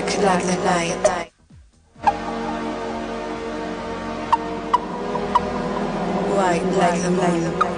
like, like the night. White like the moon.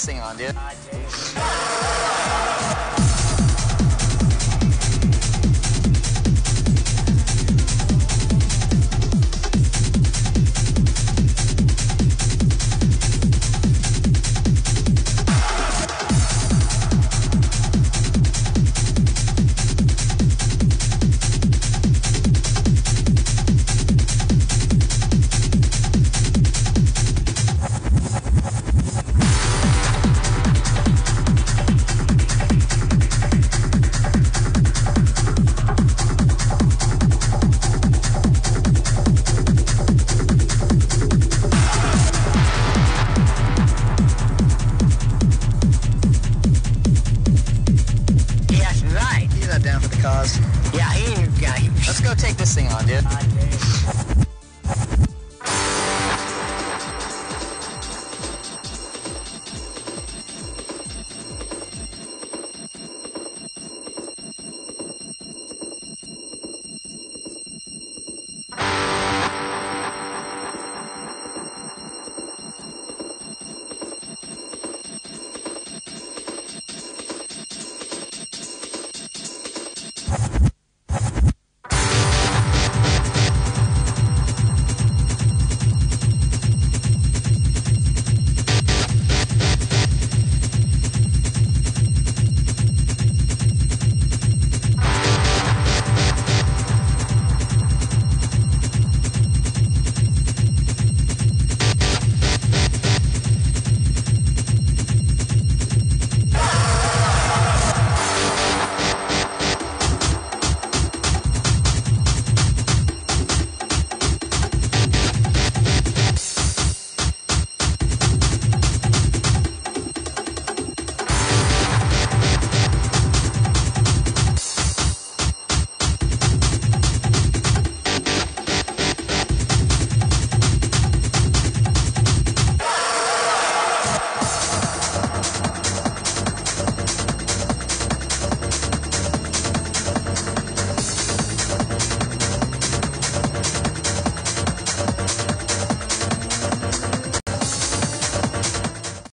This thing on, dude.